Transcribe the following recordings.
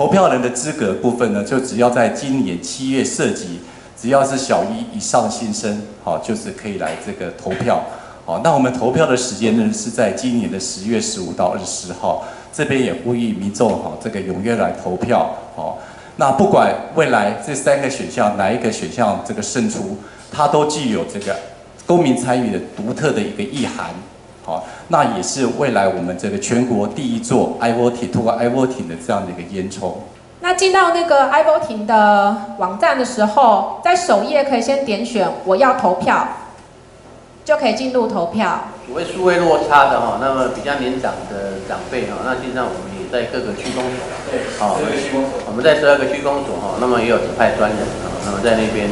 投票人的资格部分呢，就只要在今年七月涉及，只要是小一以上新生，好，就是可以来这个投票。好，那我们投票的时间呢，是在今年的十月十五到二十号。这边也呼吁民众哈，这个踊跃来投票。好，那不管未来这三个选项哪一个选项这个胜出，它都具有这个公民参与的独特的一个意涵。好，那也是未来我们这个全国第一座 iVoting 通过 iVoting 的这样的一个烟囱。那进到那个 iVoting 的网站的时候，在首页可以先点选我要投票。就可以进入投票。所谓数位落差的哈，那么比较年长的长辈哈，那现在我们也在各个区公所，对，好，区公所，我们在十二个区公所哈，那么也有指派专人啊，那么在那边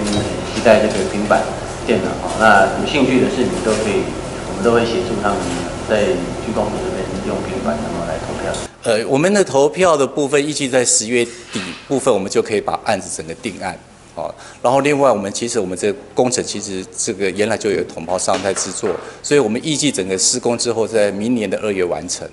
期待这个平板电脑哈，那有兴趣的市民都可以，我们都会协助他们在区公所这边用平板然后来投票。呃，我们的投票的部分预计在十月底部分，我们就可以把案子整个定案。哦，然后另外我们其实我们这个工程其实这个原来就有同胞商在制作，所以我们预计整个施工之后在明年的二月完成。